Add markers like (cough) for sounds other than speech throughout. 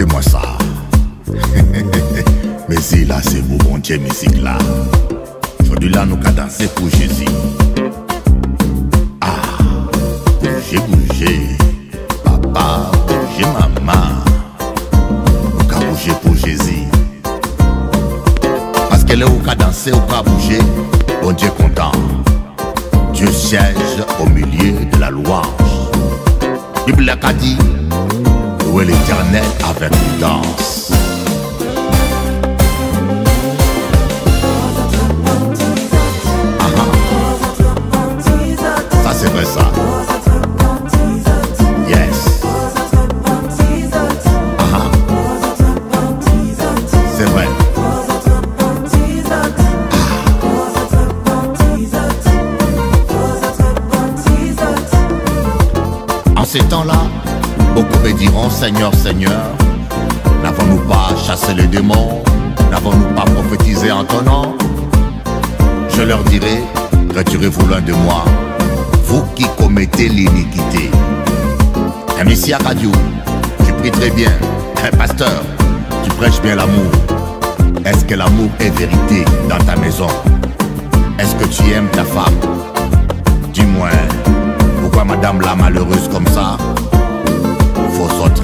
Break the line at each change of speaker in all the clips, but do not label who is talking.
Écoutez-moi ça. (laughs) mais si là, c'est beau, bon Dieu, musique là. Aujourd'hui là, nous qu'à danser pour Jésus. Ah, bouger, bouger. Papa, bouger, maman. Nous qu'à bouger pour Jésus. Parce qu'elle est au qu'à danser, au qu'à bouger. Bon Dieu content. Dieu siège au milieu de la louange. Bible a dit, louez l'éternel avec une danse. Ça c'est vrai ça. Yes. Ah, c'est vrai. En ces temps-là, beaucoup me diront Seigneur, Seigneur, n'avons-nous pas chassé les démons? N'avons-nous pas prophétisé en ton nom? Je leur dirai, retirez-vous loin de moi, vous qui commettez l'iniquité. Un messie à radio, tu pries très bien. Un pasteur, tu prêches bien l'amour. Est-ce que l'amour est vérité dans ta maison? Est-ce que tu aimes ta femme? Dis-moi, pourquoi madame la malheureuse comme ça?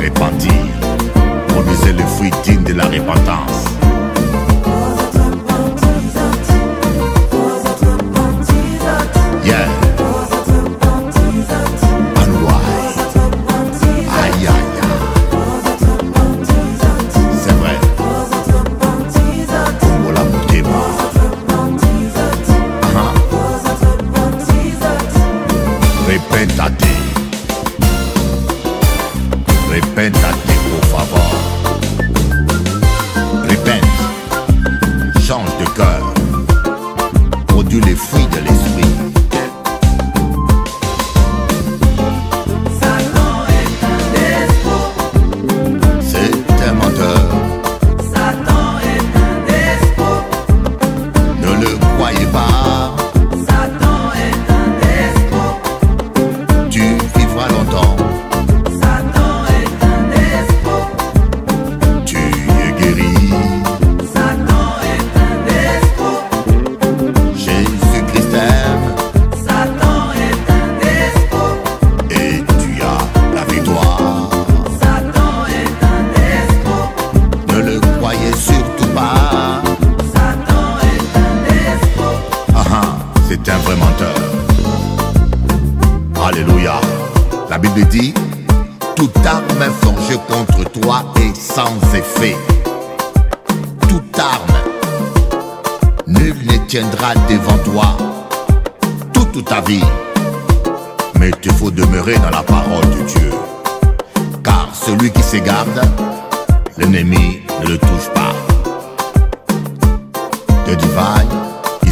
Faut s'en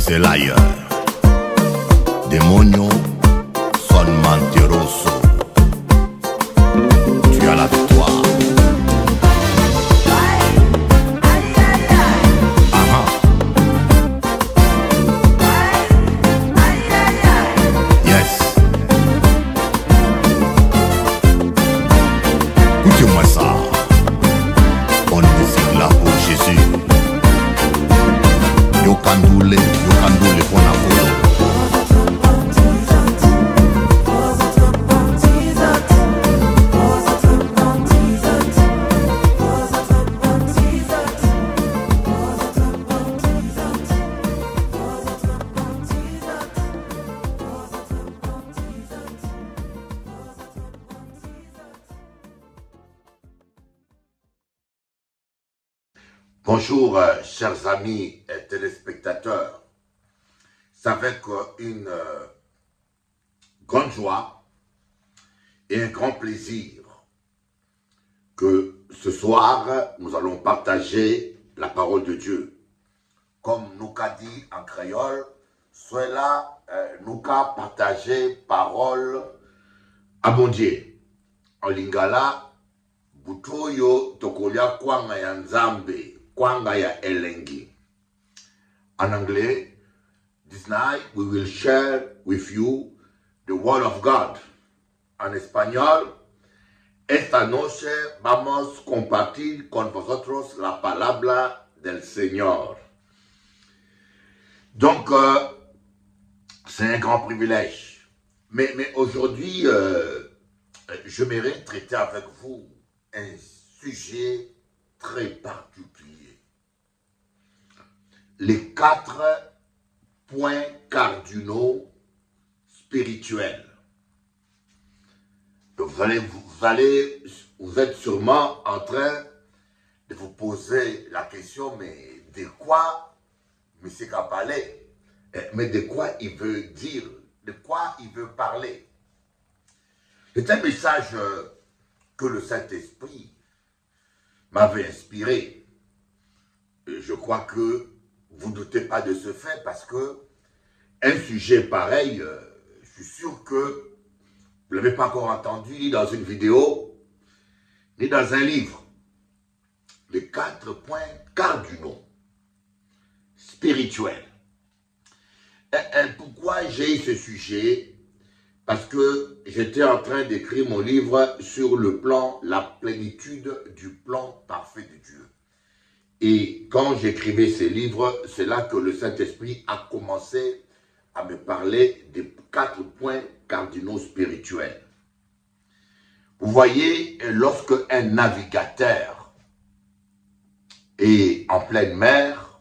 is a liar. Demonio un grand plaisir que ce soir, nous allons partager la parole de Dieu. Comme nous qu'a dit en créole, là, euh, nous qu'a partagé parole à mon Dieu. En lingala, butoyo tokolia kwanga ya kwanga ya elengi en anglais this night we will share with you the word of god en espagnol Esta noche vamos a compartir con vosotros la palabra del Señor. Donc, euh, c'est un grand privilège. Mais, aujourd'hui, euh, j'aimerais traiter avec vous un sujet très particulier. Les quatre points cardinaux spirituels. Vous allez, vous vous êtes sûrement en train de vous poser la question, mais de quoi M. Kapalé, mais de quoi il veut dire, de quoi il veut parler? C'est un message euh, que le Saint-Esprit m'avait inspiré. Et je crois que vous ne doutez pas de ce fait parce que un sujet pareil, euh, je suis sûr que vous ne pas encore entendu ni dans une vidéo, ni dans un livre. Les quatre points cardinaux spirituels. Et- pourquoi j'ai ce sujet? Parce que j'étais en train d'écrire mon livre sur le plan, la plénitude du plan parfait de Dieu. Et quand j'écrivais ces livres, c'est là que le Saint-Esprit a commencé à me parler des quatre points cardinaux spirituels. Vous voyez, lorsque un navigateur est en pleine mer,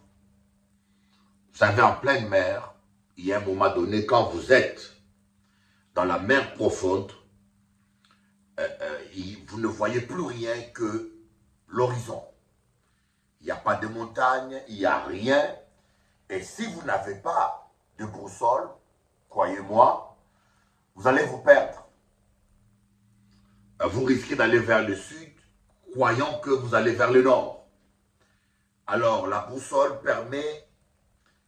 vous savez, en pleine mer, il y a un moment donné, quand vous êtes dans la mer profonde, euh, euh, vous ne voyez plus rien que l'horizon. Il n'y a pas de montagne, il n'y a rien. Et si vous n'avez pas de boussole, croyez-moi, vous allez vous perdre. Euh, Vous risquez d'aller vers le sud, croyant que vous allez vers le nord. Alors, la boussole permet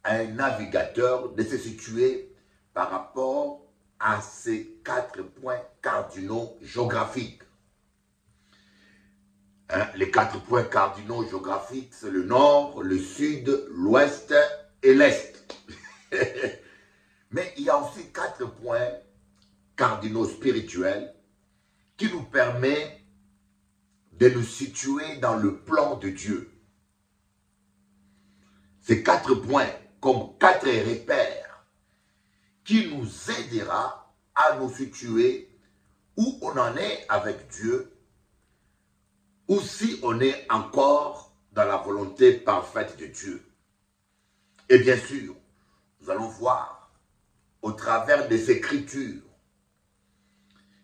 à un navigateur de se situer par rapport à ces quatre points cardinaux géographiques. Hein, les quatre points cardinaux géographiques, c'est le nord, le sud, l'ouest et l'est. (laughs) Mais il y a aussi quatre points cardinaux spirituels qui nous permettent de nous situer dans le plan de Dieu. Ces quatre points, comme quatre repères, qui nous aidera à nous situer où on en est avec Dieu ou si on est encore dans la volonté parfaite de Dieu. Et bien sûr, nous allons voir au travers des Écritures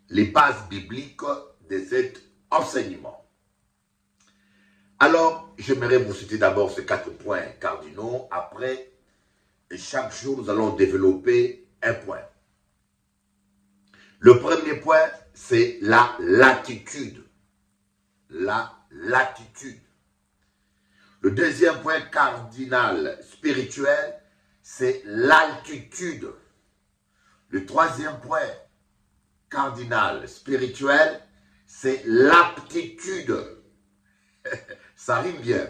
les bases bibliques de cet enseignement. Alors, j'aimerais vous citer d'abord ces quatre points cardinaux. Après, chaque jour, nous allons développer un point. Le premier point, c'est la latitude la latitude. Le deuxième point cardinal spirituel, c'est l'altitude. Le troisième point cardinal spirituel, c'est l'aptitude. (laughs) Ça rime bien.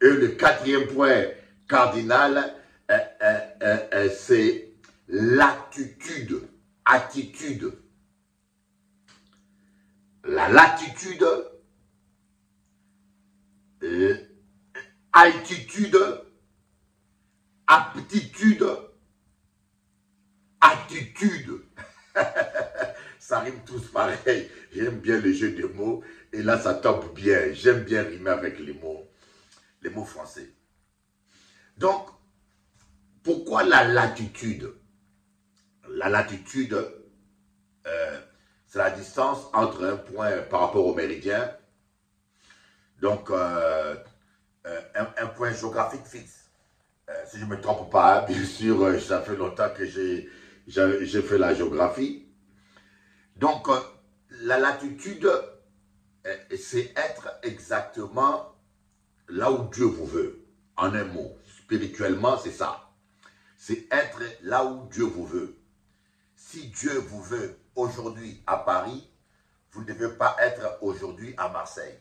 Et le quatrième point cardinal, euh, euh, euh, c'est l'attitude. Attitude. La latitude, altitude, aptitude, attitude. (laughs) ça rime tous pareil. J'aime bien le jeu de mots. Et là, ça tombe bien. J'aime bien rimer avec les mots, les mots français. Donc, pourquoi la latitude? La latitude, euh, c'est la distance entre un point par rapport au méridien donc, euh, euh, un point géographique fixe. Euh, si je ne me trompe pas, (laughs) bien sûr, euh, ça fait longtemps que j'ai fait la géographie. Donc, euh, la latitude, c'est être exactement là où Dieu vous veut. En un mot, spirituellement, c'est ça. C'est être là où Dieu vous veut. Si Dieu vous veut aujourd'hui à Paris, vous ne devez pas être aujourd'hui à Marseille.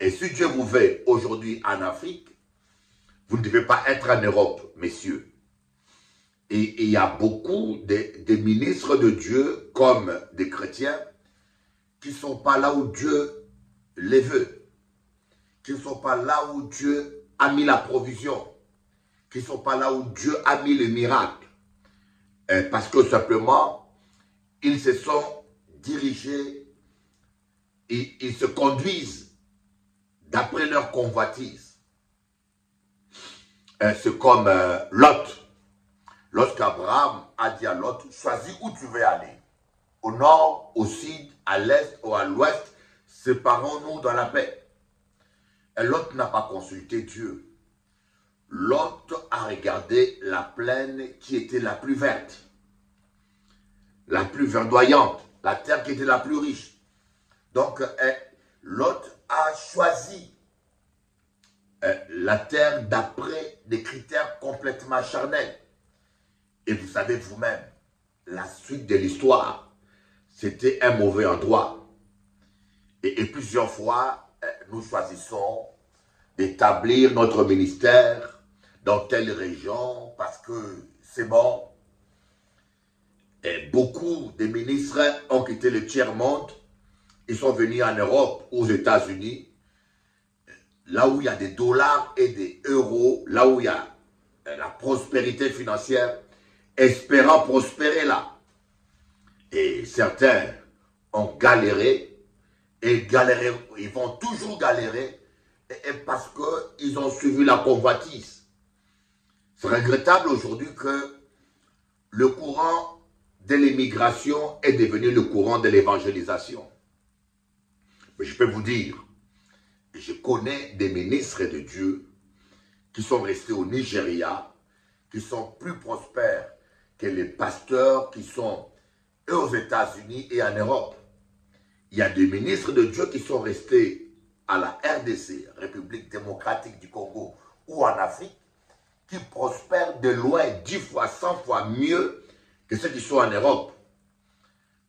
Et si Dieu vous veut aujourd'hui en Afrique, vous ne devez pas être en Europe, messieurs. Et il y a beaucoup de, de ministres de Dieu, comme des chrétiens, qui ne sont pas là où Dieu les veut, qui ne sont pas là où Dieu a mis la provision, qui ne sont pas là où Dieu a mis le miracle. Euh, parce que simplement, ils se sont dirigés et ils se conduisent d'après leur convoitise. Euh, C'est comme euh, Lot. Lorsqu'Abraham a dit à Lot, choisis où tu veux aller. Au nord, au sud, à l'est ou à l'ouest, séparons-nous dans la paix. Et Lot n'a pas consulté Dieu. Lot a regardé la plaine qui était la plus verte, la plus verdoyante, la terre qui était la plus riche. Donc, eh, Lot a choisi la terre d'après des critères complètement charnels. Et vous savez vous-même, la suite de l'histoire, c'était un mauvais endroit. Et, plusieurs fois, eh, nous choisissons d'établir notre ministère dans telle région parce que c'est bon. Beaucoup de ministres ont quitté le tiers-monde. Ils sont venus en Europe, aux États-Unis, là où il y a des dollars et des euros, là où il y a euh, la prospérité financière, espérant prospérer là. Et certains ont galéré, et galéré, ils vont toujours galérer, parce qu'ils ont suivi la convoitise. C'est regrettable aujourd'hui que le courant de l'immigration est devenu le courant de l'évangélisation. Mais je peux vous dire, je connais des ministres de Dieu qui sont restés au Nigeria, qui sont plus prospères que les pasteurs qui sont aux États-Unis et en Europe. Il y a des ministres de Dieu qui sont restés à la RDC, République démocratique du Congo, ou en Afrique, qui prospèrent de loin dix fois, cent fois mieux que ceux qui sont en Europe.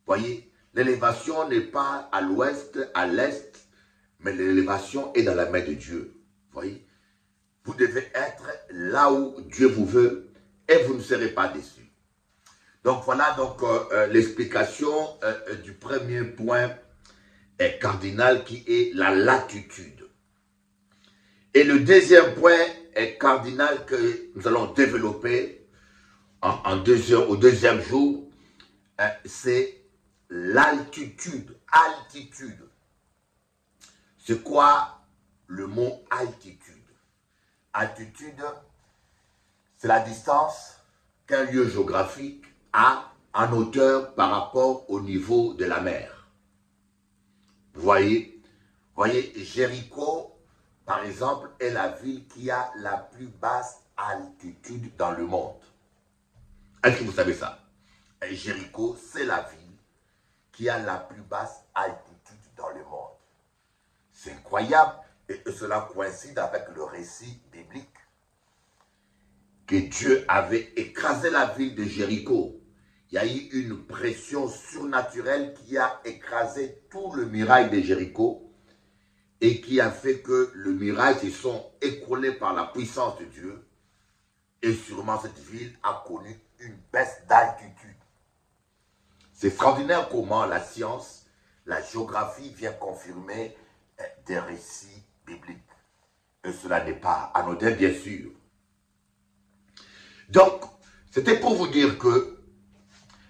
Voyez, l'élévation n'est pas à l'ouest, à l'est, mais l'élévation est dans la main de Dieu. Voyez, vous devez être là où Dieu vous veut et vous ne serez pas déçus. Donc voilà donc euh, euh, l'explication euh, du premier point euh, cardinal qui est la latitude. Et le deuxième point est cardinal que nous allons développer au deuxième jour, c'est l'altitude. Altitude. C'est quoi le mot altitude? Altitude, c'est la distance qu'un lieu géographique a en hauteur par rapport au niveau de la mer. Vous voyez, voyez Jéricho, par exemple, est la ville qui a la plus basse altitude dans le monde. Est-ce que vous savez ça? Jéricho, c'est la ville qui a la plus basse altitude dans le monde. C'est incroyable et cela coïncide avec le récit biblique que Dieu avait écrasé la ville de Jéricho. Il y a eu une pression surnaturelle qui a écrasé tout le mirail de Jéricho et qui a fait que le mirail se sont écroulés par la puissance de Dieu. Et sûrement cette ville a connu une baisse d'altitude. C'est extraordinaire comment la science, la géographie vient confirmer des récits bibliques. Et cela n'est pas anodin, bien sûr. Donc, c'était pour vous dire que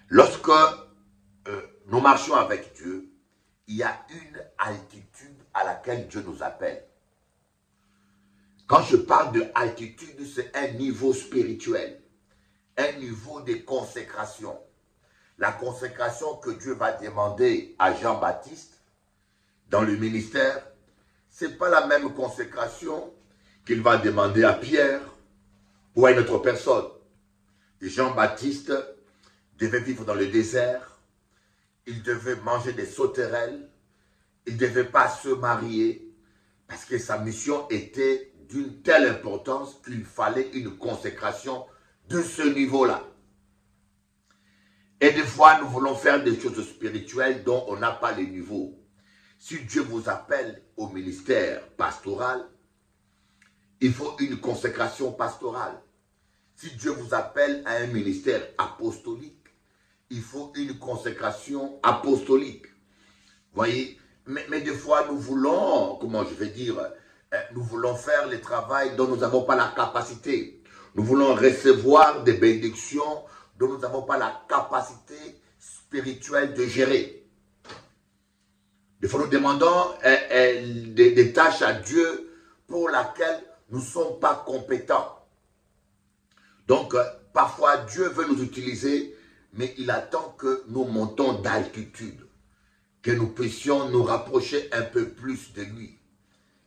lorsque euh, nous marchons avec Dieu, il y a une altitude à laquelle Dieu nous appelle. Quand je parle de altitude, c'est un niveau spirituel, un niveau de consécration. La consécration que Dieu va demander à Jean-Baptiste dans le ministère, c'est pas la même consécration qu'il va demander à Pierre ou à une autre personne. Jean-Baptiste devait vivre dans le désert, il devait manger des sauterelles, il ne devait pas se marier, parce que sa mission était d'une telle importance qu'il fallait une consécration de ce niveau-là. Et des fois, nous voulons faire des choses spirituelles dont on n'a pas les niveaux. Si Dieu vous appelle au ministère pastoral, il faut une consécration pastorale. Si Dieu vous appelle à un ministère apostolique, il faut une consécration apostolique. Voyez, mais, mais des fois, nous voulons, comment je vais dire, euh, nous voulons faire le travail dont nous n'avons pas la capacité. Nous voulons recevoir des bénédictions dont nous n'avons pas la capacité spirituelle de gérer. Des fois, nous demandons des, tâches à Dieu pour lesquelles nous ne sommes pas compétents. Donc, euh, parfois, Dieu veut nous utiliser, mais il attend que nous montons d'altitude, que nous puissions nous rapprocher un peu plus de lui,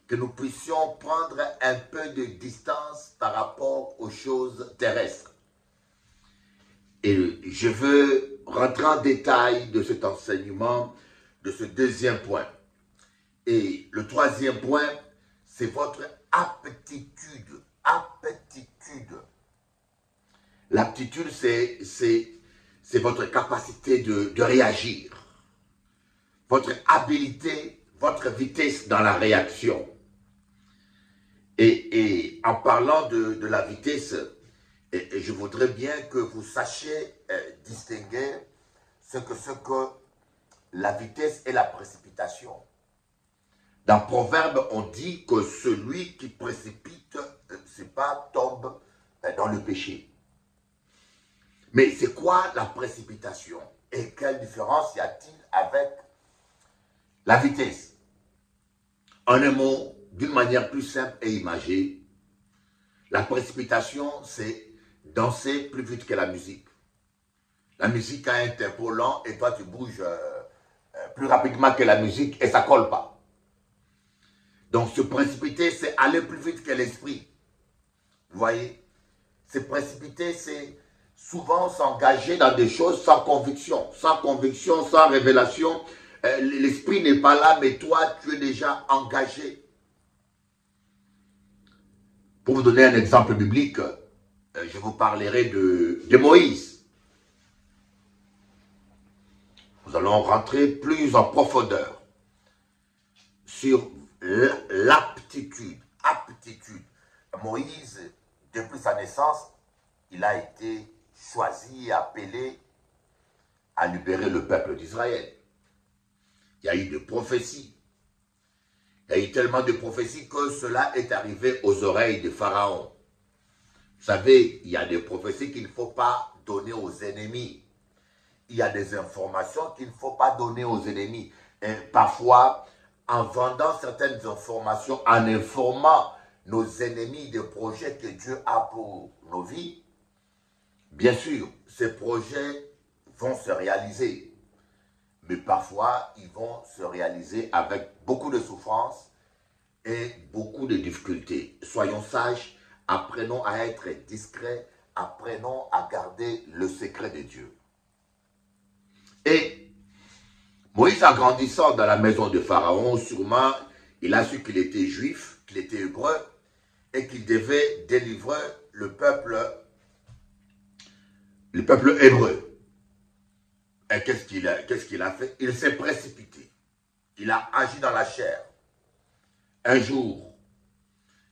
que nous puissions prendre un peu de distance par rapport aux choses terrestres. Et je veux rentrer en détail de cet enseignement, de ce deuxième point. Et le troisième point, c'est votre aptitude. Aptitude. L'aptitude, c'est, votre capacité de, réagir. Votre habilité, votre vitesse dans la réaction. Et, en parlant de, la vitesse, je voudrais bien que vous sachiez euh, distinguer ce que ce que la vitesse et la précipitation. Dans Proverbe, on dit que celui qui précipite, euh, c'est pas tombe euh, dans le péché. Mais c'est quoi la précipitation Et quelle différence y a-t-il avec la vitesse? En un mot, d'une manière plus simple et imagée, la précipitation, c'est danser plus vite que la musique. La musique a un tempo lent et toi tu bouges euh, euh, plus rapidement que la musique et ça colle pas. Donc se précipiter, c'est aller plus vite que l'esprit. Vous voyez? Se précipiter, c'est souvent s'engager dans des choses sans conviction. Sans conviction, sans révélation. Euh, l'esprit n'est pas là, mais toi, tu es déjà engagé. Pour vous donner un exemple biblique, euh, je vous parlerai de, de Moïse. Nous allons rentrer plus en profondeur sur l'aptitude. Aptitude. Moïse, depuis sa naissance, il a été choisi et appelé à libérer le peuple d'Israël. Il y a eu des prophéties. Il y a eu tellement de prophéties que cela est arrivé aux oreilles de Pharaon. Vous savez, il y a des prophéties qu'il ne faut pas donner aux ennemis. Il y a des informations qu'il ne faut pas donner aux ennemis. Et parfois, en vendant certaines informations, en informant nos ennemis des projets que Dieu a pour nos vies, bien sûr, ces projets vont se réaliser. Mais parfois, ils vont se réaliser avec beaucoup de souffrance et beaucoup de difficultés. Soyons sages, apprenons à être discrets, apprenons à garder le secret de Dieu. Et Moïse, en grandissant dans la maison de Pharaon, sûrement, il a su qu'il était juif, qu'il était hébreu, et qu'il devait délivrer le peuple, le peuple hébreu. Et qu'est-ce qu'il a, fait? Il s'est précipité. Il a agi dans la chair. Un jour,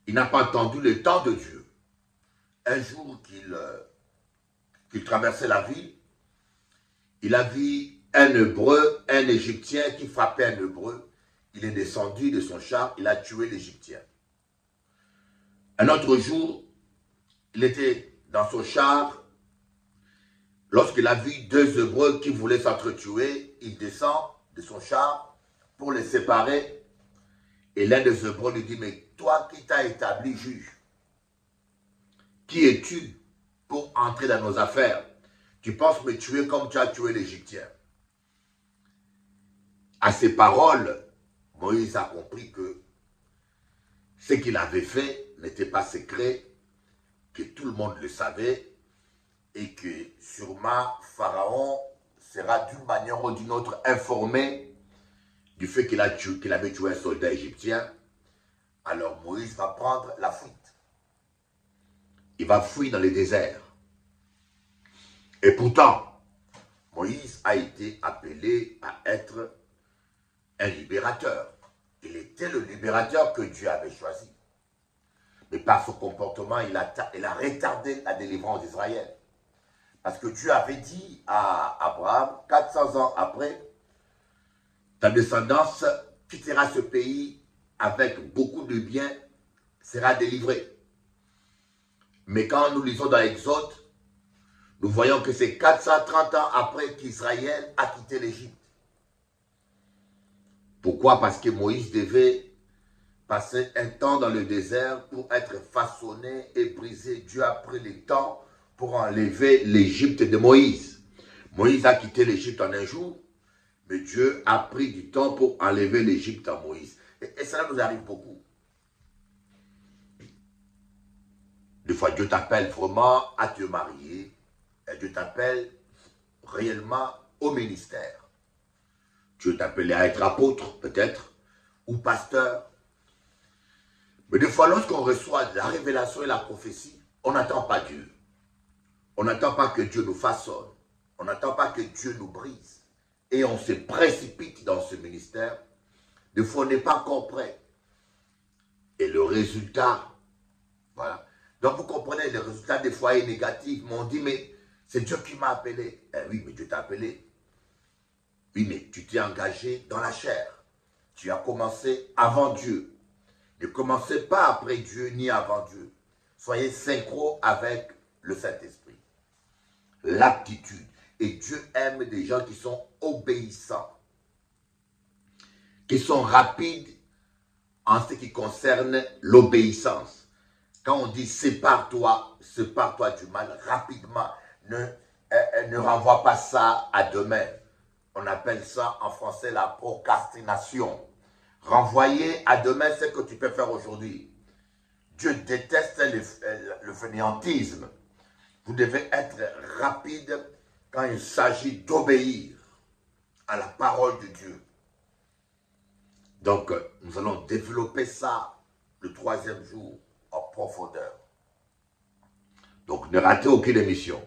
il n'a pas attendu le temps de Dieu. Un jour qu'il euh, traversait la ville, il a vu un Hébreu, un Égyptien qui frappait un Hébreu. Il est descendu de son char, il a tué l'Égyptien. Un autre jour, il était dans son char. Lorsqu'il a vu deux Hébreux qui voulaient s'entretuer, il descend de son char pour les séparer. Et l'un des Hébreux lui dit, mais toi qui t'as établi juge, qui es-tu pour entrer dans nos affaires? Tu penses me tuer comme tu as tué l'Égyptien. À ces paroles, Moïse a compris que ce qu'il avait fait n'était pas secret, que tout le monde le savait et que sûrement Pharaon sera d'une manière ou d'une autre informé du fait qu'il avait tué un soldat égyptien. Alors Moïse va prendre la fuite. Il va fuir dans les déserts. Et pourtant, Moïse a été appelé à être un libérateur. Il était le libérateur que Dieu avait choisi. Mais par son comportement, il a, retardé la délivrance d'Israël. Parce que Dieu avait dit à Abraham, 400 ans après, Ta descendance quittera ce pays avec beaucoup de biens, sera délivrée. Mais quand nous lisons dans l'Exode, nous voyons que c'est 430 ans après qu'Israël a quitté l'Égypte. Pourquoi? Parce que Moïse devait passer un temps dans le désert pour être façonné et brisé. Dieu a pris le temps pour enlever l'Égypte de Moïse. Moïse a quitté l'Égypte en un jour, mais Dieu a pris du temps pour enlever l'Égypte à Moïse. Et, et cela nous arrive beaucoup. Des fois, Dieu t'appelle vraiment à te marier. Dieu t'appelle réellement au ministère. Dieu t'appelait à être apôtre, peut-être, ou pasteur. Mais des fois, lorsqu'on reçoit la révélation et la prophétie, on n'attend pas Dieu. On n'attend pas que Dieu nous façonne. On n'attend pas que Dieu nous brise. Et on se précipite dans ce ministère. Des fois, on n'est pas encore prêt. Et le résultat, voilà. Donc, vous comprenez, le résultat des fois est négatif. Mais on dit, mais c'est Dieu qui m'a appelé. Eh oui, mais Dieu t'a appelé. Oui, mais tu t'es engagé dans la chair. Tu as commencé avant Dieu. Ne commencez pas après Dieu ni avant Dieu. Soyez synchro avec le Saint-Esprit. L'aptitude. Et Dieu aime des gens qui sont obéissants, qui sont rapides en ce qui concerne l'obéissance. Quand on dit sépare-toi, sépare-toi du mal rapidement, ne, renvoie pas ça à demain. On appelle ça en français la procrastination. Renvoyer à demain ce que tu peux faire aujourd'hui. Dieu déteste le, le fainéantisme. Vous devez être rapide quand il s'agit d'obéir à la parole de Dieu. Donc, nous allons développer ça le troisième jour en profondeur. Donc, ne ratez aucune émission.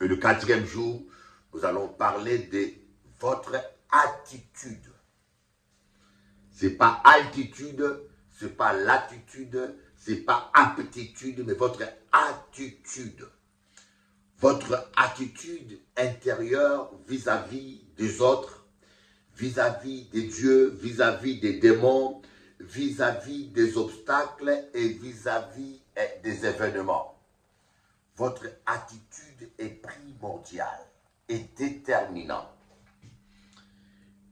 Et le quatrième jour, nous allons parler de votre attitude. C'est pas altitude, c'est pas latitude, c'est pas aptitude, mais votre attitude. Votre attitude intérieure vis-à-vis des autres, vis-à-vis des dieux, vis-à-vis des démons, vis-à-vis des obstacles et vis-à-vis -vis des événements. Votre attitude est primordiale et déterminante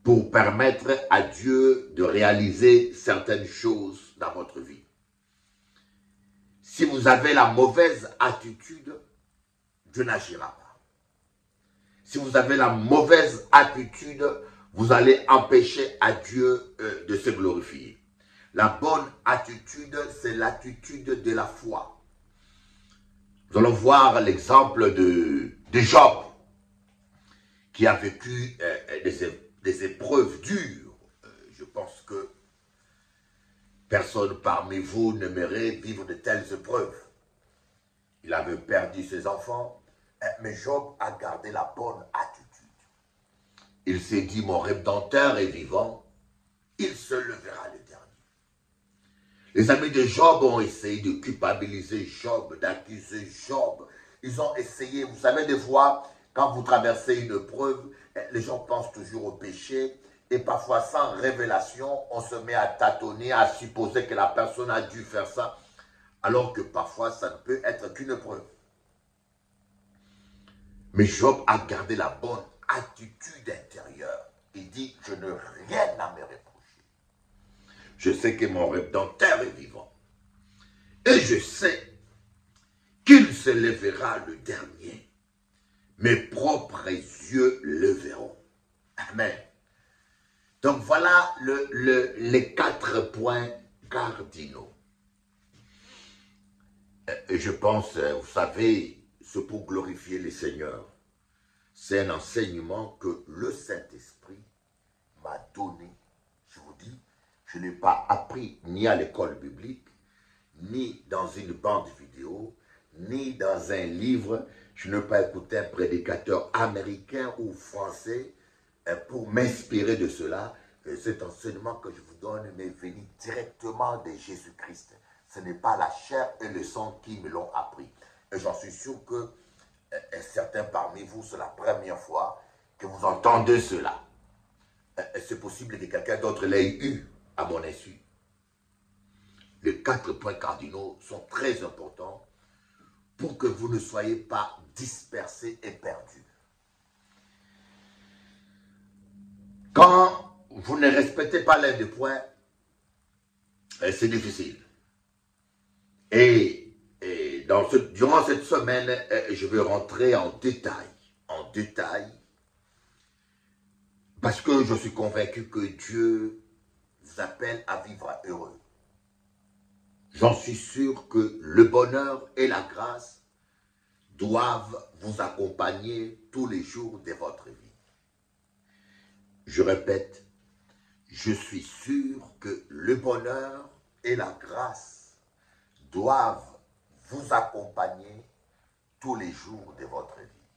pour permettre à Dieu de réaliser certaines choses dans votre vie. Si vous avez la mauvaise attitude, Dieu n'agira pas. Si vous avez la mauvaise attitude, vous allez empêcher à Dieu euh, de se glorifier. La bonne attitude, c'est l'attitude de la foi. Nous allons voir l'exemple de, Job, qui a vécu euh, des, épreuves dures. Euh, je pense que personne parmi vous n'aimerait vivre de telles épreuves. Il avait perdu ses enfants, eh, mais Job a gardé la bonne attitude. Il s'est dit, mon rédempteur est vivant, il se levera le. Les amis de Job ont essayé de culpabiliser Job, d'accuser Job. Ils ont essayé, vous savez, des fois, quand vous traversez une preuve, les gens pensent toujours au péché et parfois sans révélation, on se met à tâtonner, à supposer que la personne a dû faire ça, alors que parfois ça ne peut être qu'une preuve. Mais Job a gardé la bonne attitude intérieure. Il dit, je n'ai rien à me reprocher. Je sais que mon rédempteur est vivant. Et je sais qu'il se lèvera le dernier. Mes propres yeux le verront. Amen. Donc voilà le, le, les quatre points cardinaux. Et je pense, vous savez, c'est pour glorifier les seigneurs. C'est un enseignement que le Saint-Esprit m'a donné. Je n'ai pas appris ni à l'école biblique, ni dans une bande vidéo, ni dans un livre. Je n'ai pas écouté un prédicateur américain ou français pour m'inspirer de cela. Et cet enseignement que je vous donne m'est venu directement de Jésus-Christ. Ce n'est pas la chair et le sang qui me l'ont appris. Et j'en suis sûr que certains parmi vous, c'est la première fois que vous entendez cela. euh, c'est possible que quelqu'un d'autre l'ait eu à mon insu. Les quatre points cardinaux sont très importants pour que vous ne soyez pas dispersés et perdus. Quand vous ne respectez pas l'un des points, euh, c'est difficile. Et, et dans ce, durant cette semaine, euh, je vais rentrer en détail, en détail, parce que je suis convaincu que Dieu appelle à vivre heureux. J'en suis sûr que le bonheur et la grâce doivent vous accompagner tous les jours de votre vie. Je répète, je suis sûr que le bonheur et la grâce doivent vous accompagner tous les jours de votre vie.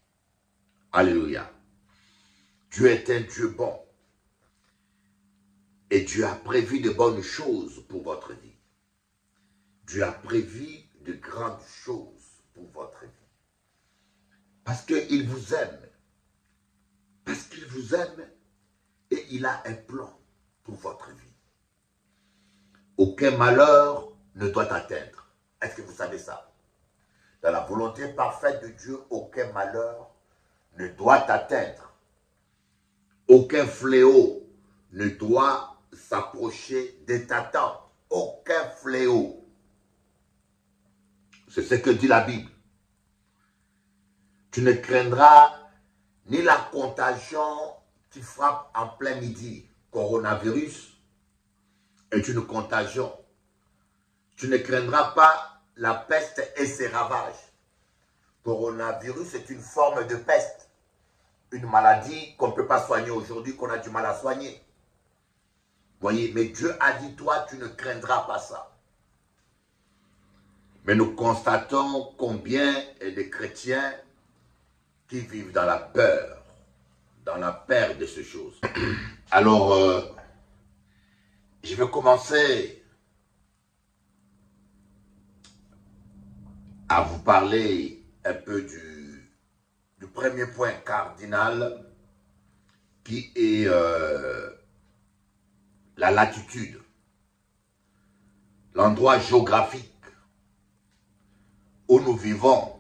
Alléluia. Dieu est un Dieu bon. Et Dieu a prévu de bonnes choses pour votre vie. Dieu a prévu de grandes choses pour votre vie. Parce qu'il vous aime. Parce qu'il vous aime et il a un plan pour votre vie. Aucun malheur ne doit atteindre. Est-ce que vous savez ça? Dans la volonté parfaite de Dieu, aucun malheur ne doit atteindre. Aucun fléau ne doit s'approcher de ta. Aucun fléau. C'est ce que dit la Bible. Tu ne craindras ni la contagion qui frappe en plein midi, coronavirus, est une contagion. Tu ne craindras pas la peste et ses ravages. Coronavirus est une forme de peste, une maladie qu'on ne peut pas soigner aujourd'hui, qu'on a du mal à soigner. Voyez, mais Dieu a dit, toi, tu ne craindras pas ça. Mais nous constatons combien de chrétiens qui vivent dans la peur, dans la peur de ces choses. (coughs) Alors, euh, je vais commencer à vous parler un peu du, premier point cardinal qui est euh, la latitude, l'endroit géographique où nous vivons,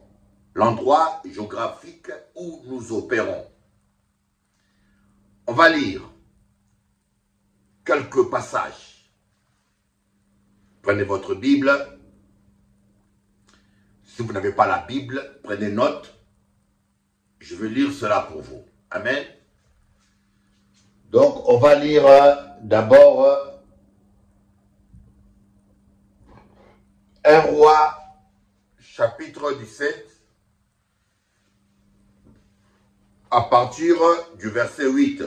l'endroit géographique où nous opérons. On va lire quelques passages. Prenez votre Bible. Si vous n'avez pas la Bible, prenez note. Je vais lire cela pour vous. Amen. Donc, on va lire euh, d'abord euh, un roi chapitre 17 à partir du verset 8.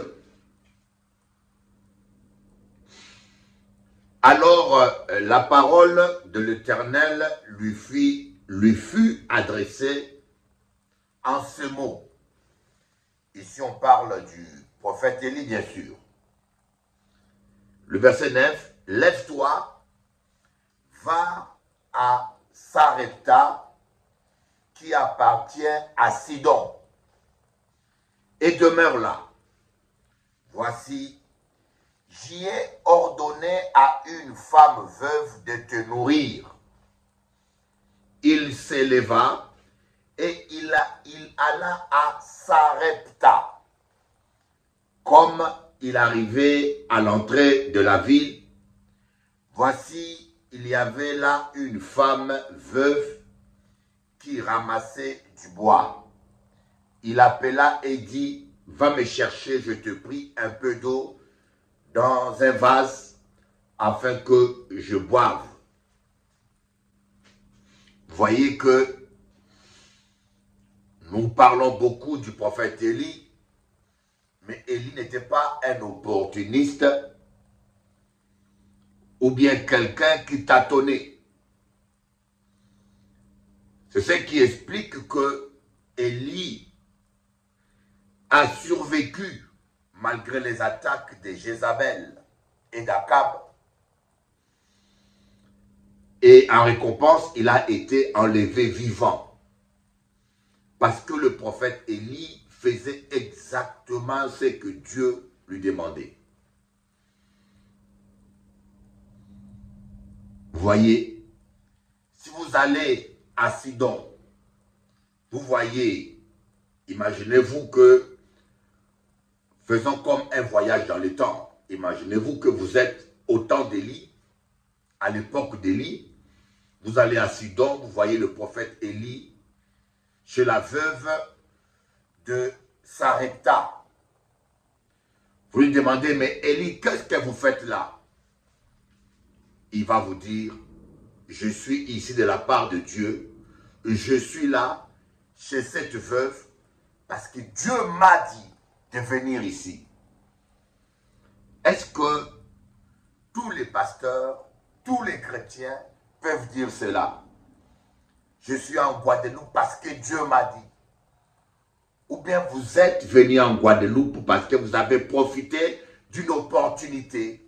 Alors euh, la parole de l'Éternel lui, lui fut adressée en ce mot. Ici on parle du prophète Élie bien sûr. Le verset 9, lève-toi, va à Sarepta qui appartient à Sidon et demeure là. Voici, j'y ai ordonné à une femme veuve de te nourrir. Il s'éleva et il, il alla à Sarepta. Comme il arrivait à l'entrée de la ville, voici, il y avait là une femme veuve qui ramassait du bois. Il appela et dit, va me chercher, je te prie, un peu d'eau dans un vase afin que je boive. Voyez que nous parlons beaucoup du prophète Élie, mais Élie n'était pas un opportuniste ou bien quelqu'un qui tâtonnait. C'est ce qui explique que Élie a survécu malgré les attaques de Jézabel et d'Akab. Et en récompense, il a été enlevé vivant. Parce que le prophète Élie faisait exactement ce que Dieu lui demander. Vous voyez, si vous allez à Sidon, vous voyez, imaginez-vous que, faisons comme un voyage dans le temps, imaginez-vous que vous êtes au temps d'Élie, à l'époque d'Élie, vous allez à Sidon, vous voyez le prophète Élie chez la veuve de Sarepta. Vous lui demandez, mais Élie, qu'est-ce que vous faites là? Il va vous dire, je suis ici de la part de Dieu, je suis là chez cette veuve parce que Dieu m'a dit de venir ici. Est-ce que tous les pasteurs, tous les chrétiens peuvent dire cela? Je suis en Guadeloupe parce que Dieu m'a dit. Ou bien vous êtes venu en Guadeloupe parce que vous avez profité d'une opportunité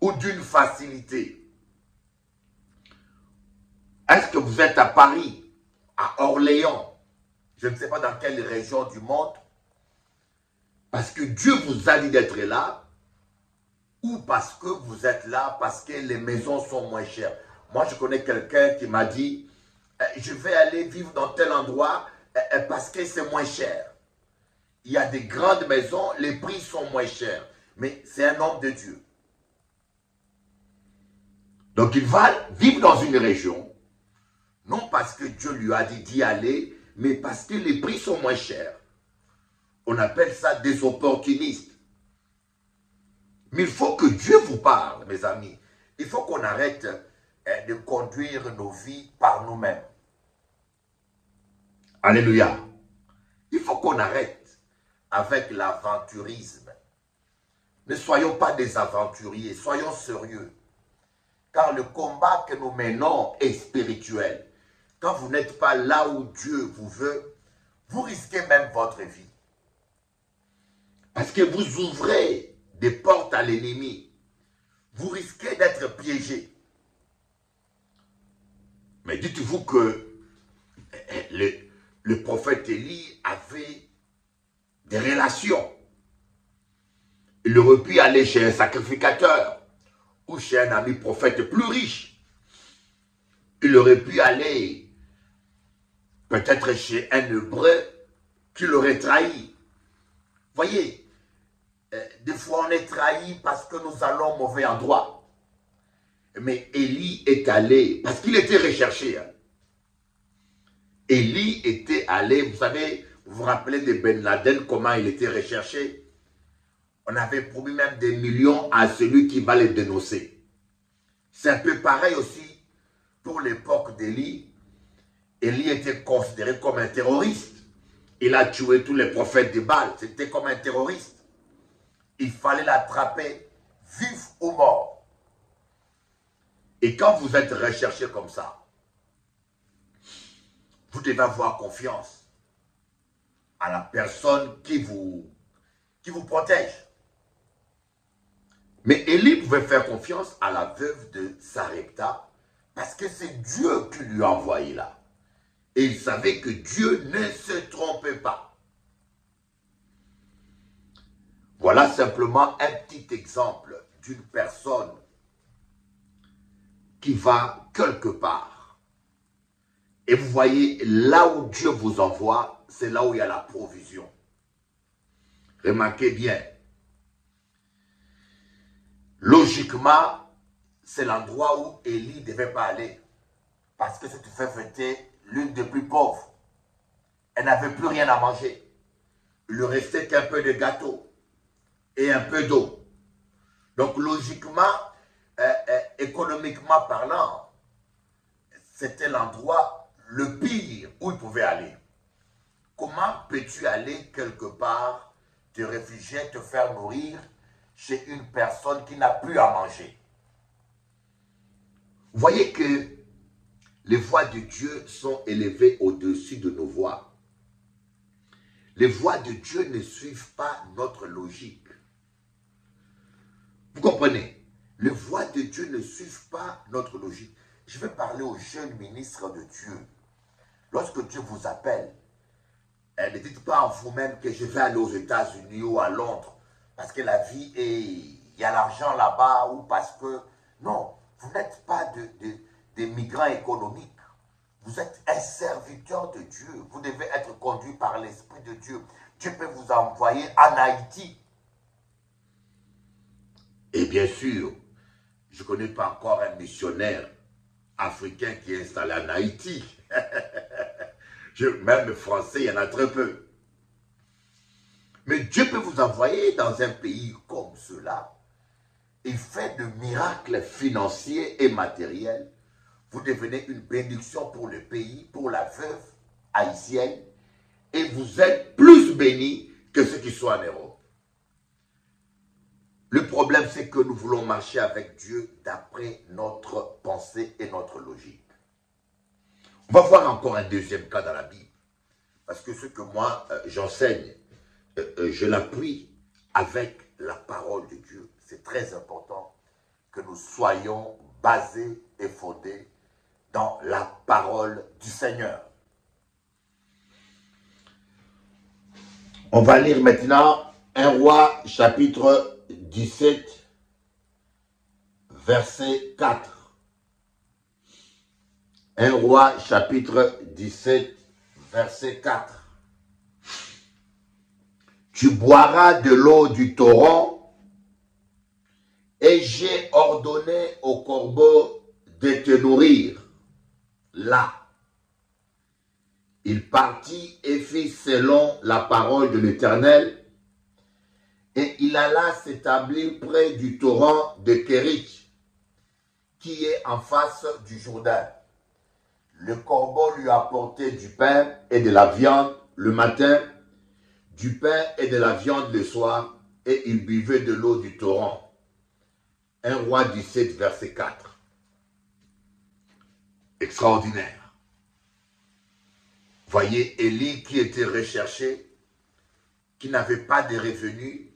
ou d'une facilité. Est-ce que vous êtes à Paris, à Orléans, je ne sais pas dans quelle région du monde, parce que Dieu vous a dit d'être là, ou parce que vous êtes là, parce que les maisons sont moins chères? Moi, je connais quelqu'un qui m'a dit, euh, je vais aller vivre dans tel endroit parce que c'est moins cher. Il y a des grandes maisons, les prix sont moins chers. Mais c'est un homme de Dieu. Donc il va vivre dans une région, non parce que Dieu lui a dit d'y aller, mais parce que les prix sont moins chers. On appelle ça des opportunistes. Mais il faut que Dieu vous parle, mes amis. Il faut qu'on arrête euh, de conduire nos vies par nous-mêmes. Alléluia. Il faut qu'on arrête avec l'aventurisme. Ne soyons pas des aventuriers, soyons sérieux. Car le combat que nous menons est spirituel. Quand vous n'êtes pas là où Dieu vous veut, vous risquez même votre vie. Parce que vous ouvrez des portes à l'ennemi. Vous risquez d'être piégé. Mais dites-vous que le, le prophète Élie avait des relations. Il aurait pu aller chez un sacrificateur ou chez un ami prophète plus riche. Il aurait pu aller peut-être chez un hébreu qui l'aurait trahi. Voyez, euh, des fois on est trahi parce que nous allons au mauvais endroit. Mais Élie est allé, parce qu'il était recherché. Hein. Élie était allé, vous savez, vous vous rappelez de Ben Laden, comment il était recherché? On avait promis même des millions à celui qui va les dénoncer. C'est un peu pareil aussi pour l'époque d'Élie. Élie était considéré comme un terroriste. Il a tué tous les prophètes de Baal. C'était comme un terroriste. Il fallait l'attraper vif ou mort. Et quand vous êtes recherché comme ça, vous devez avoir confiance à la personne qui vous, protège. Mais Élie pouvait faire confiance à la veuve de Sarepta parce que c'est Dieu qui lui a envoyé là. Et il savait que Dieu ne se trompait pas. Voilà simplement un petit exemple d'une personne qui va quelque part. Et vous voyez, là où Dieu vous envoie, c'est là où il y a la provision. Remarquez bien. Logiquement, c'est l'endroit où Élie ne devait pas aller. Parce que cette femme était l'une des plus pauvres. Elle n'avait plus rien à manger. Il lui restait qu'un peu de gâteau et un peu d'eau. Donc logiquement, euh, euh, économiquement parlant, c'était l'endroit le pire où il pouvait aller. Comment peux-tu aller quelque part, te réfugier, te faire nourrir chez une personne qui n'a plus à manger? Vous voyez que les voix de Dieu sont élevées au-dessus de nos voix. Les voix de Dieu ne suivent pas notre logique. Vous comprenez? Les voix de Dieu ne suivent pas notre logique. Je vais parler aux jeunes ministres de Dieu. Lorsque Dieu vous appelle, eh, ne dites pas en vous-même que je vais aller aux États-Unis ou à Londres parce que la vie est, il y a l'argent là-bas ou parce que, non, vous n'êtes pas de, de- des migrants économiques. Vous êtes un serviteur de Dieu. Vous devez être conduit par l'Esprit de Dieu. Dieu peut vous envoyer en Haïti. Et bien sûr, je ne connais pas encore un missionnaire africain qui est installé en Haïti. (laughs) Même français, il y en a très peu. Mais Dieu peut vous envoyer dans un pays comme cela. Il fait de miracles financiers et matériels. Vous devenez une bénédiction pour le pays, pour la veuve haïtienne. Et vous êtes plus bénis que ceux qui sont en Europe. Le problème, c'est que nous voulons marcher avec Dieu d'après notre pensée et notre logique. On va voir encore un deuxième cas dans la Bible. Parce que ce que moi, euh, j'enseigne, euh, euh, je l'appuie avec la parole de Dieu. C'est très important que nous soyons basés et fondés dans la parole du Seigneur. On va lire maintenant un roi chapitre 17, verset 4. Un roi chapitre 17, verset 4. Tu boiras de l'eau du torrent et j'ai ordonné au corbeau de te nourrir. Là, il partit et fit selon la parole de l'Éternel et il alla s'établir près du torrent de Kérich qui est en face du Jourdain. Le corbeau lui apportait du pain et de la viande le matin, du pain et de la viande le soir, et il buvait de l'eau du torrent. 1 roi 17, verset 4. Extraordinaire. Voyez Élie qui était recherché, qui n'avait pas de revenus,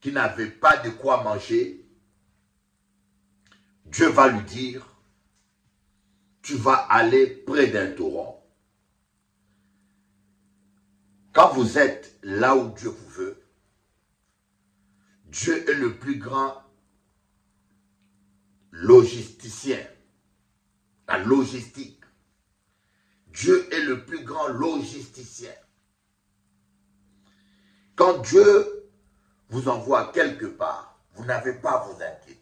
qui n'avait pas de quoi manger. Dieu va lui dire, tu vas aller près d'un torrent. Quand vous êtes là où Dieu vous veut, Dieu est le plus grand logisticien. La logistique. Dieu est le plus grand logisticien. Quand Dieu vous envoie quelque part, vous n'avez pas à vous inquiéter.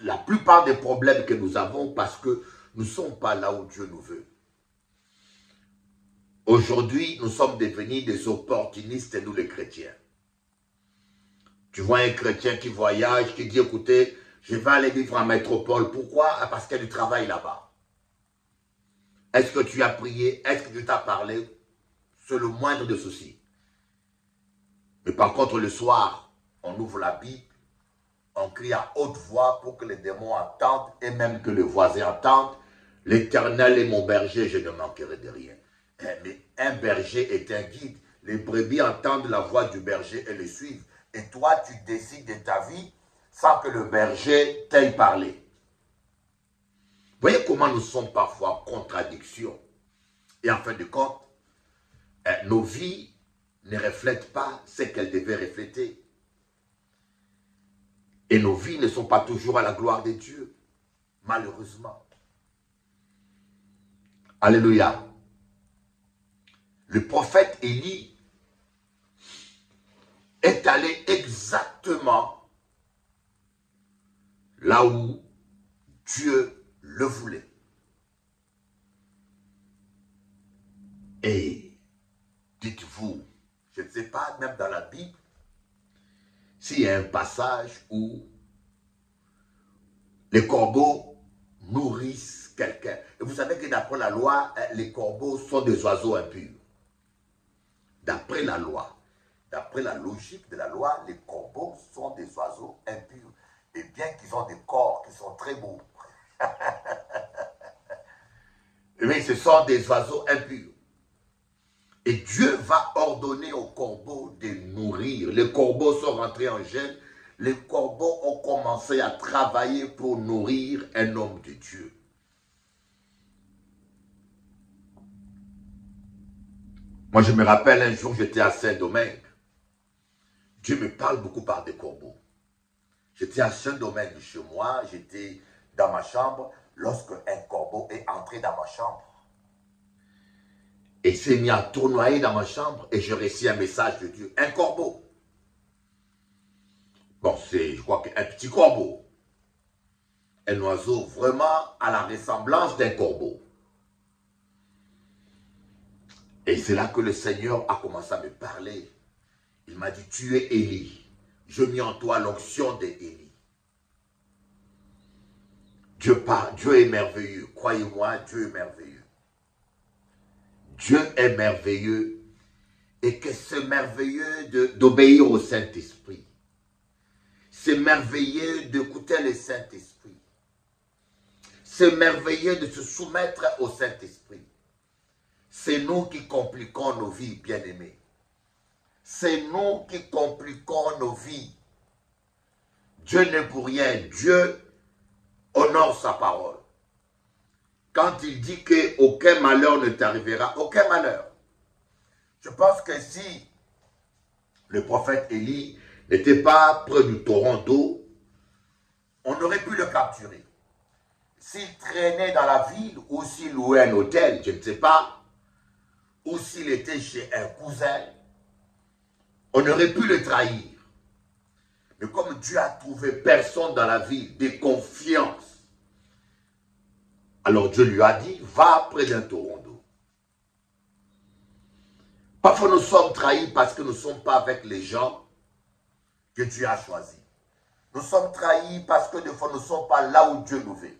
La plupart des problèmes que nous avons parce que nous ne sommes pas là où Dieu nous veut. Aujourd'hui, nous sommes devenus des opportunistes, nous les chrétiens. Tu vois un chrétien qui voyage, qui dit, écoutez, je vais aller vivre en métropole. Pourquoi? Ah, Parce qu'il y a du travail là-bas. Est-ce que tu as prié? Est-ce que Dieu t'a parlé? C'est le moindre de soucis. Mais par contre, le soir, on ouvre la Bible, on crie à haute voix pour que les démons entendent et même que le voisin entende. L'éternel est mon berger, je ne manquerai de rien. Eh, Mais un berger est un guide. Les brebis entendent la voix du berger et le suivent. Et toi, tu décides de ta vie sans que le berger t'aille parlé. Voyez comment nous sommes parfois en contradiction. Et en fin de compte, eh, nos vies ne reflètent pas ce qu'elles devaient refléter. Et nos vies ne sont pas toujours à la gloire de Dieu, malheureusement. Alléluia. Le prophète Élie est allé exactement là où Dieu le voulait. Et dites-vous, je ne sais pas, même dans la Bible, s'il y a un passage où les corbeaux nourrissent quelqu'un. Et vous savez que d'après la loi, hein, les corbeaux sont des oiseaux impurs. D'après la loi, d'après la logique de la loi, les corbeaux sont des oiseaux impurs. Et bien qu'ils ont des corps qui sont très beaux, (laughs) mais ce sont des oiseaux impurs. Et Dieu va ordonner aux corbeaux de nourrir. Les corbeaux sont rentrés en gêne. Les corbeaux ont commencé à travailler pour nourrir un homme de Dieu. Moi, je me rappelle un jour, j'étais à Saint-Domingue. Dieu me parle beaucoup par des corbeaux. J'étais à Saint-Domingue chez moi, j'étais dans ma chambre, lorsque un corbeau est entré dans ma chambre. Et s'est mis à tournoyer dans ma chambre et j'ai reçu un message de Dieu. Un corbeau. Bon, c'est, je crois qu'un petit corbeau. Un oiseau vraiment à la ressemblance d'un corbeau. Et c'est là que le Seigneur a commencé à me parler. Il m'a dit, tu es Élie. Je mis en toi l'onction d'Élie. Dieu, parle, Dieu est merveilleux. Croyez-moi, Dieu est merveilleux. Dieu est merveilleux. Et que c'est merveilleux d'obéir au Saint-Esprit. C'est merveilleux d'écouter le Saint-Esprit. C'est merveilleux de se soumettre au Saint-Esprit. C'est nous qui compliquons nos vies, bien-aimés. C'est nous qui compliquons nos vies. Dieu n'est pour rien. Dieu honore sa parole. Quand il dit qu'aucun malheur ne t'arrivera, aucun malheur. Je pense que si le prophète Élie n'était pas près du torrent d'eau, on aurait pu le capturer. S'il traînait dans la ville ou s'il louait un hôtel, je ne sais pas, ou s'il était chez un cousin, on aurait pu le trahir. Mais comme Dieu a trouvé personne dans la ville de confiance, alors Dieu lui a dit, va près d'un torrent d'eau. Parfois nous sommes trahis parce que nous ne sommes pas avec les gens que Dieu a choisis. Nous sommes trahis parce que des fois nous ne sommes pas là où Dieu nous veut.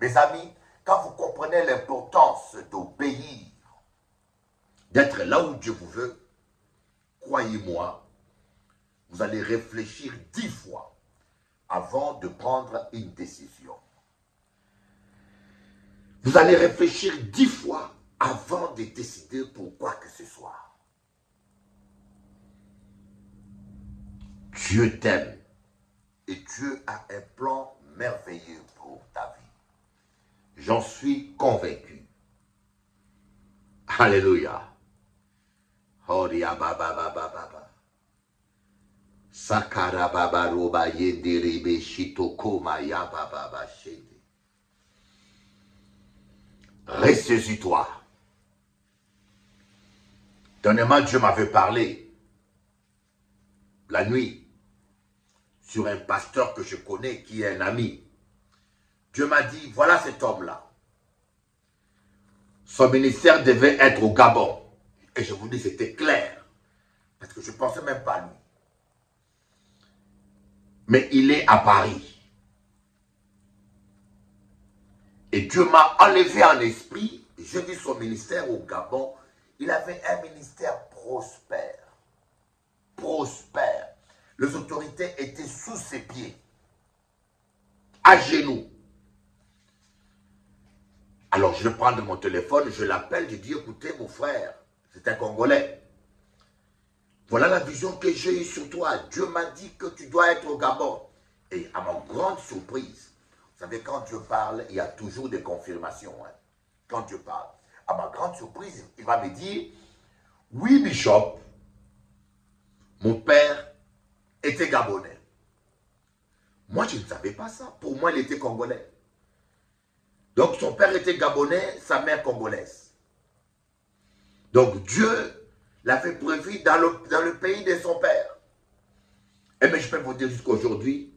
Mes amis, quand vous comprenez l'importance d'obéir, d'être là où Dieu vous veut, croyez-moi, vous allez réfléchir dix fois avant de prendre une décision. Vous allez réfléchir dix fois avant de décider pour quoi que ce soit. Dieu t'aime et Dieu a un plan merveilleux pour ta vie. J'en suis convaincu. Alléluia. Sakara baba roba baba. Ressaisis-toi. Dernièrement, Dieu m'avait parlé la nuit sur un pasteur que je connais qui est un ami. Dieu m'a dit, voilà cet homme-là. Son ministère devait être au Gabon. Et je vous dis, c'était clair. Parce que je ne pensais même pas à lui. Mais il est à Paris. Et Dieu m'a enlevé en esprit. J'ai vu son ministère au Gabon. Il avait un ministère prospère. Prospère. Les autorités étaient sous ses pieds. À genoux. Alors je prends mon téléphone, je l'appelle, je dis écoutez mon frère, c'est un Congolais. Voilà la vision que j'ai eue sur toi. Dieu m'a dit que tu dois être au Gabon. Et à ma grande surprise, vous savez, quand Dieu parle, il y a toujours des confirmations. Hein. Quand Dieu parle. À ma grande surprise, il va me dire, oui, Bishop, mon père était gabonais. Moi, je ne savais pas ça. Pour moi, il était congolais. Donc, son père était gabonais, sa mère congolaise. Donc, Dieu l'avait prévu dans le, dans le pays de son père. Et eh mais je peux vous dire jusqu'aujourd'hui,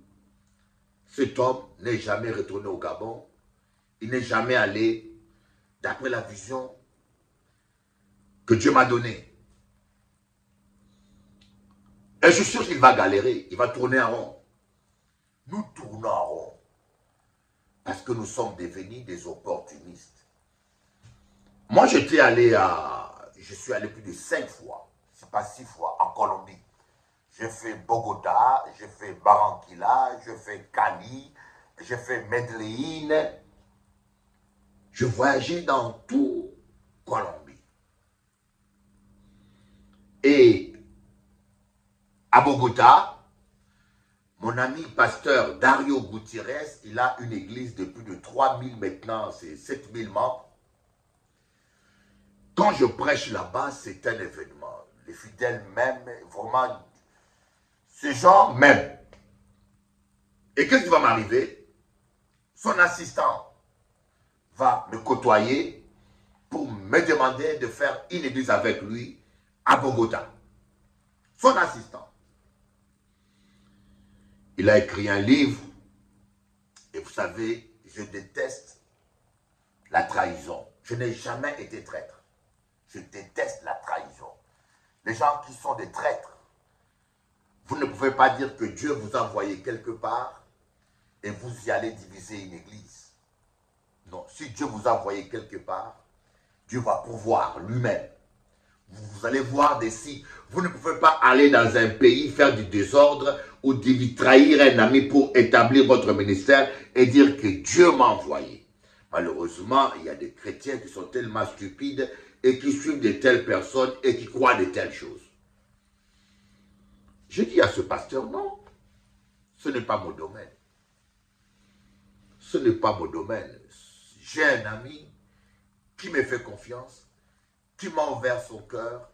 cet homme n'est jamais retourné au Gabon. Il n'est jamais allé d'après la vision que Dieu m'a donnée. Et je suis sûr qu'il va galérer, il va tourner en rond. Nous tournons en rond parce que nous sommes devenus des opportunistes. Moi, j'étais allé à... Je suis allé plus de cinq fois, c'est pas six fois, en Colombie. J'ai fait Bogota, j'ai fait Barranquilla, j'ai fait Cali, j'ai fait Medellín. Je voyageais dans tout Colombie. Et à Bogota, mon ami pasteur Dario Gutiérrez, il a une église de plus de 3000 maintenant, c'est 7000 membres. Quand je prêche là-bas, c'est un événement. Les fidèles même, vraiment, Ces gens m'aiment. Et qu'est-ce qui va m'arriver? Son assistant va me côtoyer pour me demander de faire une église avec lui à Bogota. Son assistant. Il a écrit un livre. Et vous savez, je déteste la trahison. Je n'ai jamais été traître. Je déteste la trahison. Les gens qui sont des traîtres, vous ne pouvez pas dire que Dieu vous a envoyé quelque part et vous y allez diviser une église. Non, si Dieu vous a envoyé quelque part, Dieu va pouvoir lui-même. Vous allez voir des signes. Vous ne pouvez pas aller dans un pays faire du désordre ou trahir un ami pour établir votre ministère et dire que Dieu m'a envoyé. Malheureusement, il y a des chrétiens qui sont tellement stupides et qui suivent de telles personnes et qui croient de telles choses. Je dis à ce pasteur, non, ce n'est pas mon domaine. Ce n'est pas mon domaine. J'ai un ami qui me fait confiance, qui m'a ouvert son cœur.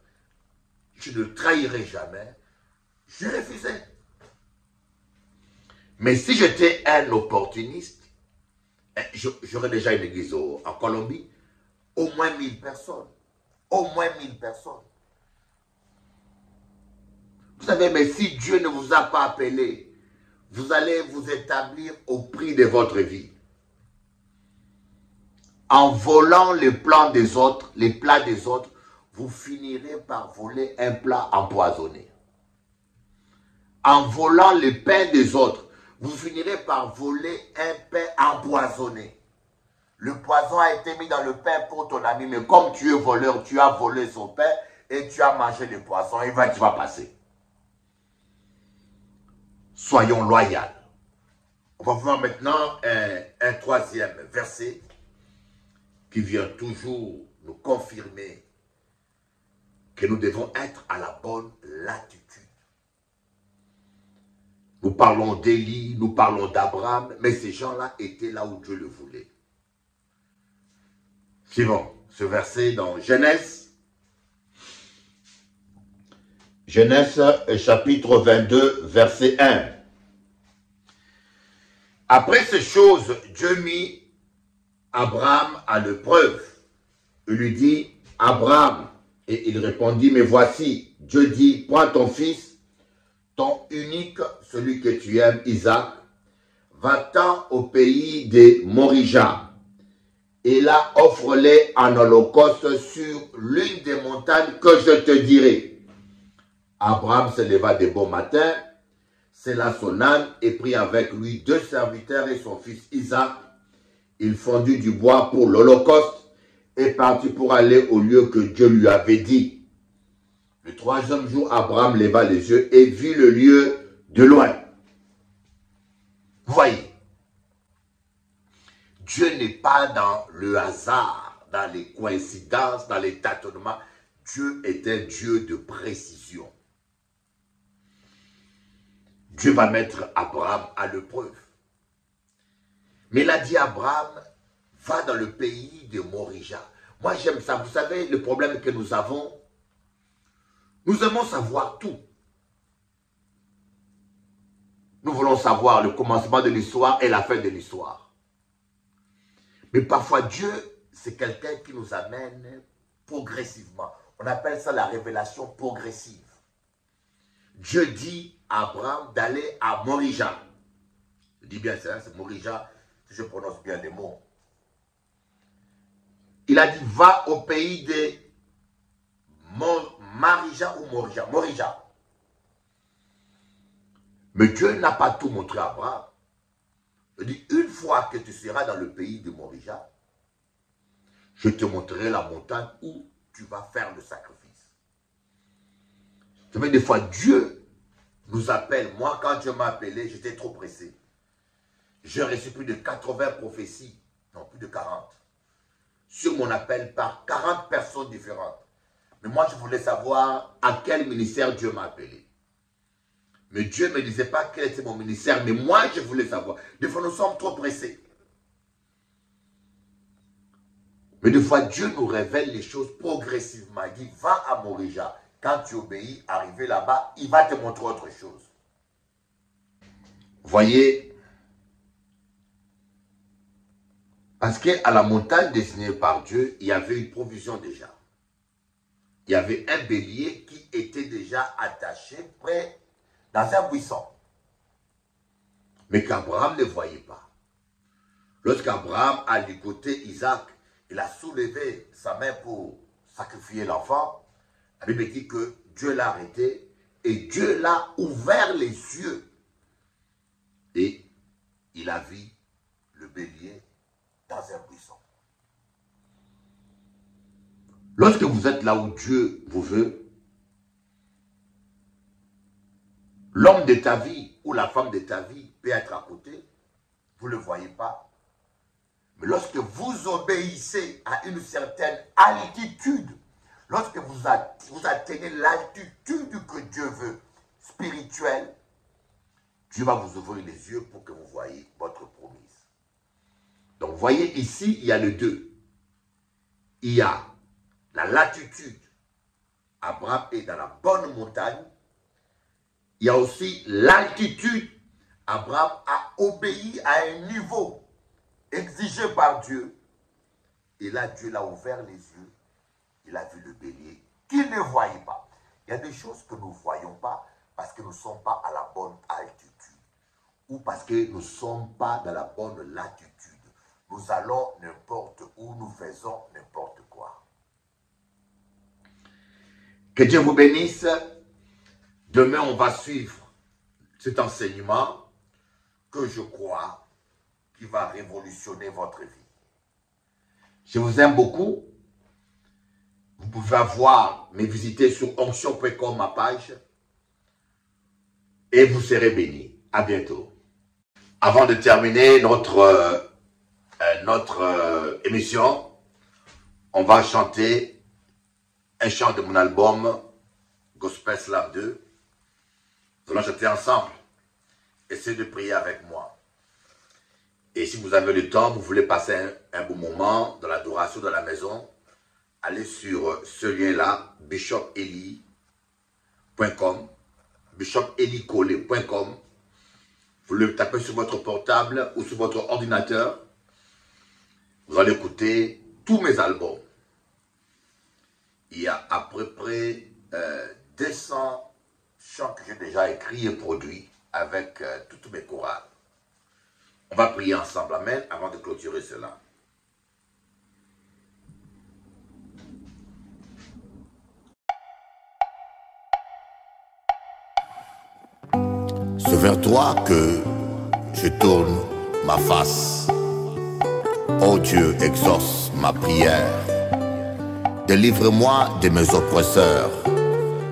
Je ne trahirai jamais. Je refusais. Mais si j'étais un opportuniste, eh, j'aurais déjà une église en Colombie, au moins 1000 personnes. Au moins 1000 personnes. Vous savez, mais si Dieu ne vous a pas appelé, vous allez vous établir au prix de votre vie. En volant les plans des autres, les plats des autres, vous finirez par voler un plat empoisonné. En volant les pains des autres, vous finirez par voler un pain empoisonné. Le poison a été mis dans le pain pour ton ami, mais comme tu es voleur, tu as volé son pain et tu as mangé le poison, et va, tu vas passer. Soyons loyaux. On va voir maintenant un, troisième verset qui vient toujours nous confirmer que nous devons être à la bonne latitude. Nous parlons d'Élie, nous parlons d'Abraham, mais ces gens-là étaient là où Dieu le voulait. Suivant ce verset dans Genèse. Genèse chapitre 22, verset 1. Après ces choses, Dieu mit Abraham à l'épreuve. Il lui dit, Abraham, et il répondit, mais voici, Dieu dit, prends ton fils, ton unique, celui que tu aimes, Isaac, va-t'en au pays de Morija, et là offre-les en holocauste sur l'une des montagnes que je te dirai. Abraham se leva de bon matin, là son âne et prit avec lui deux serviteurs et son fils Isaac. Il fondit du bois pour l'holocauste et partit pour aller au lieu que Dieu lui avait dit. Le troisième jour, Abraham leva les yeux et vit le lieu de loin. Voyez, Dieu n'est pas dans le hasard, dans les coïncidences, dans les tâtonnements. Dieu est un Dieu de précision. Dieu va mettre Abraham à l'épreuve. Mais il a dit Abraham, va dans le pays de Morija. Moi j'aime ça. Vous savez, le problème que nous avons, nous aimons savoir tout. Nous voulons savoir le commencement de l'histoire et la fin de l'histoire. Mais parfois Dieu, c'est quelqu'un qui nous amène progressivement. On appelle ça la révélation progressive. Dieu dit Abraham d'aller à Morija. Je dis bien ça, c'est Morija, si je prononce bien les mots. Il a dit, va au pays de Marija ou Morija. Morija. Mais Dieu n'a pas tout montré à Abraham. Il dit, une fois que tu seras dans le pays de Morija, je te montrerai la montagne où tu vas faire le sacrifice. Ça des fois, Dieu nous appelle. Moi, quand Dieu m'a appelé, j'étais trop pressé. J'ai reçu plus de 80 prophéties, non, plus de 40, sur mon appel par 40 personnes différentes. Mais moi, je voulais savoir à quel ministère Dieu m'a appelé. Mais Dieu ne me disait pas quel était mon ministère, mais moi, je voulais savoir. Des fois, nous sommes trop pressés. Mais des fois, Dieu nous révèle les choses progressivement. Il dit, va à Morija. Quand tu obéis, arrivé là-bas, il va te montrer autre chose. Voyez, parce qu'à la montagne dessinée par Dieu, il y avait une provision déjà. Il y avait un bélier qui était déjà attaché près dans un buisson. Mais qu'Abraham ne voyait pas. Lorsqu'Abraham a ligoté Isaac, il a soulevé sa main pour sacrifier l'enfant. La Bible dit que Dieu l'a arrêté et Dieu l'a ouvert les yeux. Et il a vu le bélier dans un buisson. Lorsque vous êtes là où Dieu vous veut, l'homme de ta vie ou la femme de ta vie peut être à côté, vous ne le voyez pas. Mais lorsque vous obéissez à une certaine altitude, lorsque vous, at- vous atteignez l'altitude que Dieu veut, spirituelle, Dieu va vous ouvrir les yeux pour que vous voyez votre promise. Donc, voyez ici, il y a les deux. Il y a la latitude. Abraham est dans la bonne montagne. Il y a aussi l'altitude. Abraham a obéi à un niveau exigé par Dieu. Et là, Dieu l'a ouvert les yeux. Il a vu le bélier qu'il ne voyait pas. Il y a des choses que nous ne voyons pas parce que nous ne sommes pas à la bonne altitude ou parce que nous ne sommes pas dans la bonne latitude. Nous allons n'importe où, nous faisons n'importe quoi. Que Dieu vous bénisse. Demain, on va suivre cet enseignement que je crois qui va révolutionner votre vie. Je vous aime beaucoup. Vous pouvez avoir, me visiter sur onction.com, ma page, et vous serez bénis. À bientôt. Avant de terminer notre, euh, euh, notre euh, émission, on va chanter un chant de mon album Gospel Slam 2. Nous allons chanter ensemble. Essayez de prier avec moi. Et si vous avez le temps, vous voulez passer un, un bon moment dans l'adoration de la maison, allez sur ce lien-là, bishopeli.com, bishopelicolé.com. Vous le tapez sur votre portable ou sur votre ordinateur. Vous allez écouter tous mes albums. Il y a à peu près euh, 200 chants que j'ai déjà écrits et produits avec euh, toutes mes chorales. On va prier ensemble, Amen, avant de clôturer cela. Vers toi que je tourne ma face. Ô Dieu, exauce ma prière. Délivre-moi de mes oppresseurs.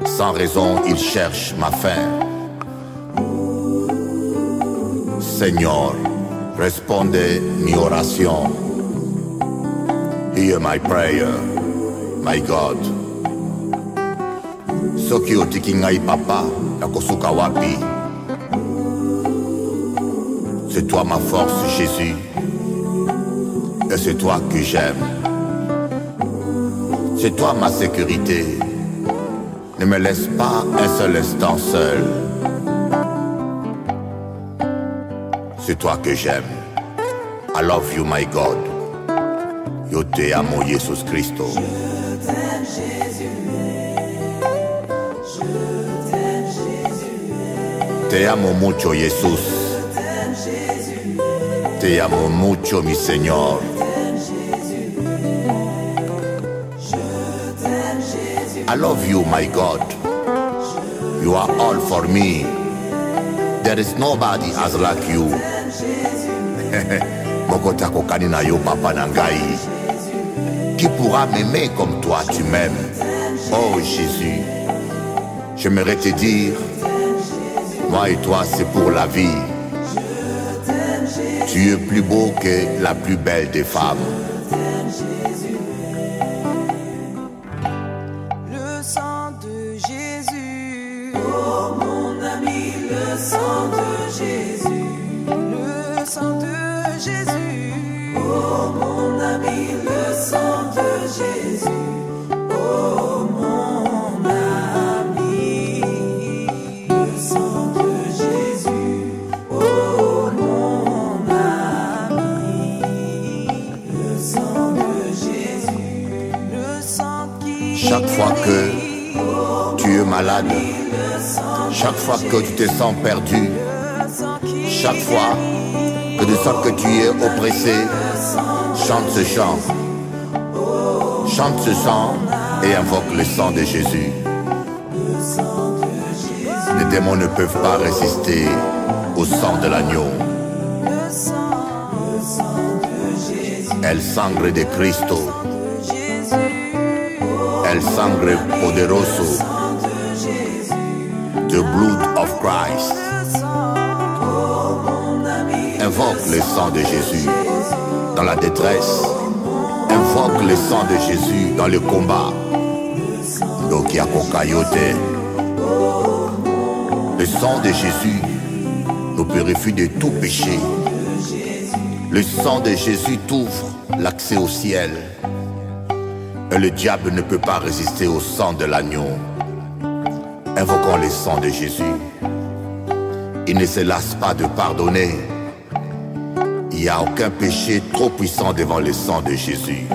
Sans raison, ils cherchent ma fin. Seigneur, responde mi oración. Hear my prayer, my God. Soki otiki ngai papa, nakosuka wapi? C'est toi ma force, Jésus. Et c'est toi que j'aime. C'est toi ma sécurité. Ne me laisse pas un seul instant seul. C'est toi que j'aime. I love you, my God. Yo te amo, Jesus Cristo. Te amo mucho, Jesús. Te amo mucho, mi Señor. I love you, my God. You are all for me. There is nobody as like you. (laughs) Mokota kokani na yo, papa na ngai. Qui pourra m'aimer comme toi tu m'aimes? Oh Jésus, j'aimerais te dire, moi et toi c'est pour la vie. Es plus beau que la plus belle des femmes. Chaque fois que tu te sens perdu,
sang
chaque fois que tu sens que tu es oppressé, chante ce chant. Chante ce chant et invoque le sang de Jésus. Les démons ne peuvent pas résister au sang de l'agneau.
sang
El sangre de Cristo, el sangre poderoso, blood of Christ. Invoque le sang de Jésus dans la détresse. Invoque le sang de Jésus dans le combat. Le sang de Jésus nous purifie de tout péché. Le sang de Jésus t'ouvre l'accès au ciel. Et le diable ne peut pas résister au sang de l'agneau. Invoquons le sang de Jésus. Il ne se lasse pas de pardonner. Il n'y a aucun péché trop puissant devant le sang de Jésus.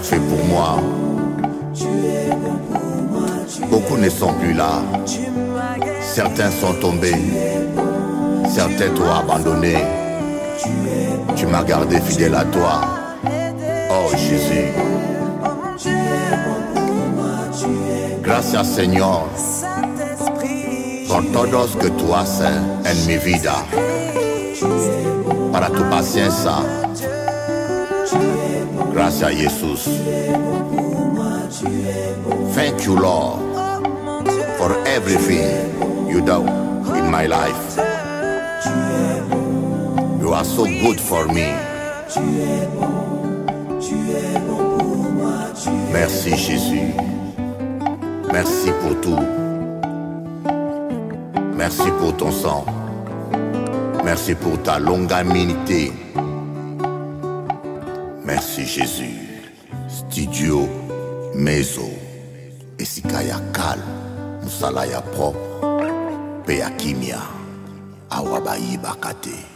Fait pour moi. Beaucoup ne sont plus là. Certains sont tombés. Certains t'ont abandonné. Tu m'as gardé fidèle à toi. Oh Jésus. Gracias Señor por todos que tú haces en mi vida. Para tu paciencia. Gracias Jesús. Thank you Lord for everything you do in my life. You are so good for me. Merci Jésus. Merci pour tout. Merci pour ton sang. Merci pour ta longanimité. Jésus. Studio mezo esika ya kala mosala ya propre mpe ya kimia awa bayibaka te.